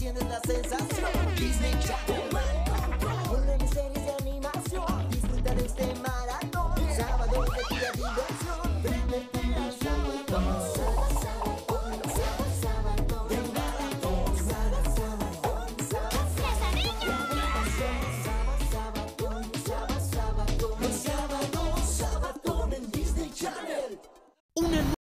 tienes la sensación.